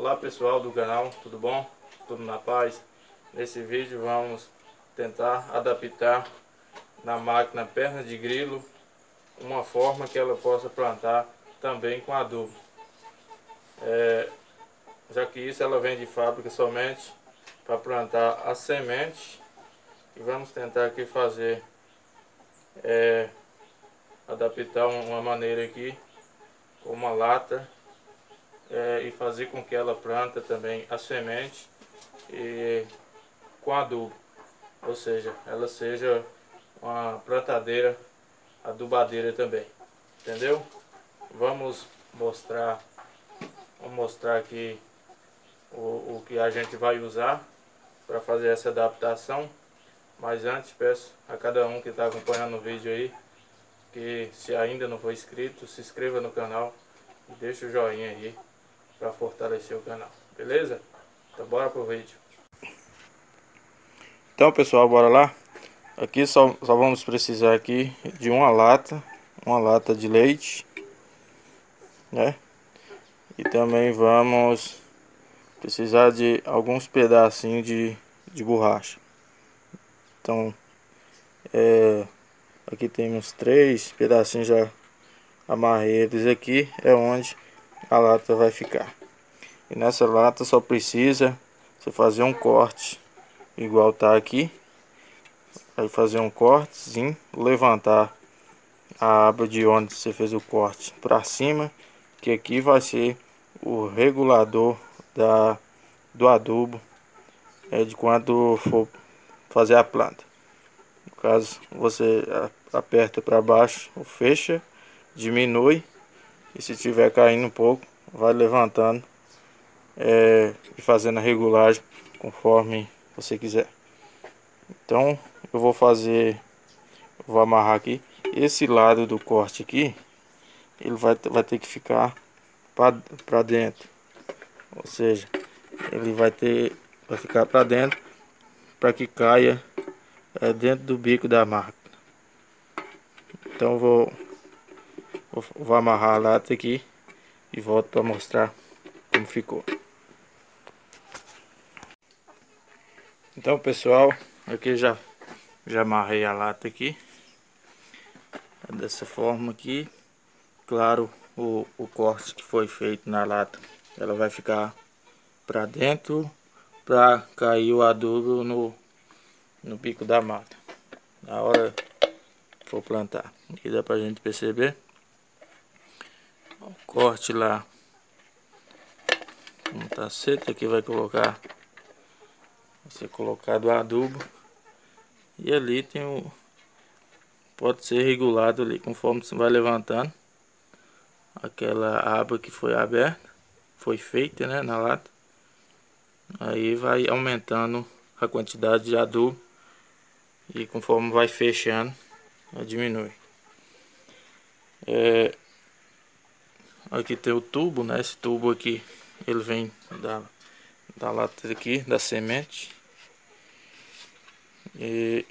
Olá pessoal do canal, tudo bom? Tudo na paz? Nesse vídeo vamos tentar adaptar na máquina perna de grilo uma forma que ela possa plantar também com adubo. É, já que isso ela vem de fábrica somente para plantar a semente e vamos tentar aqui fazer é, adaptar uma maneira aqui com uma lata é, e fazer com que ela planta também a semente e com adubo, ou seja, ela seja uma plantadeira adubadeira também, entendeu? Vamos mostrar, mostrar aqui o, o que a gente vai usar para fazer essa adaptação, mas antes peço a cada um que está acompanhando o vídeo aí, que se ainda não for inscrito, se inscreva no canal e deixa o joinha aí para fortalecer o canal, beleza? Então bora pro vídeo. Então pessoal, bora lá? Aqui só, só vamos precisar aqui de uma lata, uma lata de leite, né? E também vamos precisar de alguns pedacinhos de, de borracha. Então, é, aqui temos três pedacinhos já amarrei eles aqui, é onde a lata vai ficar. E nessa lata só precisa você fazer um corte igual tá aqui. Aí fazer um cortezinho, levantar a aba de onde você fez o corte para cima, que aqui vai ser o regulador da do adubo é de quando for fazer a planta. No caso, você aperta para baixo, fecha, diminui e se tiver caindo um pouco, vai levantando é, e fazendo a regulagem conforme você quiser. Então eu vou fazer, vou amarrar aqui. Esse lado do corte aqui, ele vai, vai ter que ficar para dentro. Ou seja, ele vai ter, vai ficar para dentro para que caia é, dentro do bico da máquina. Então vou, vou, vou amarrar a lata aqui e volto para mostrar como ficou. Então pessoal, aqui já já amarrei a lata aqui. É dessa forma aqui. Claro, o, o corte que foi feito na lata, ela vai ficar para dentro para cair o adubo no, no bico da mata. Na hora for plantar. Aqui dá pra gente perceber corte lá. Um tacete aqui vai colocar. Vai ser colocado adubo. E ali tem o pode ser regulado ali conforme você vai levantando. Aquela aba que foi aberta foi feita né na lata. Aí vai aumentando a quantidade de adubo. E conforme vai fechando diminui. É, Aqui tem o tubo, né? Esse tubo aqui, ele vem da, da lata aqui, da semente. E,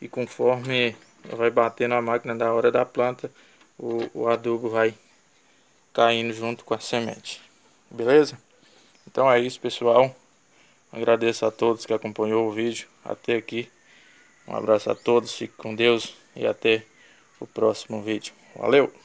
e conforme vai bater na máquina da hora da planta, o, o adubo vai caindo junto com a semente. Beleza? Então é isso, pessoal. Agradeço a todos que acompanhou o vídeo até aqui. Um abraço a todos, fique com Deus e até o próximo vídeo. Valeu!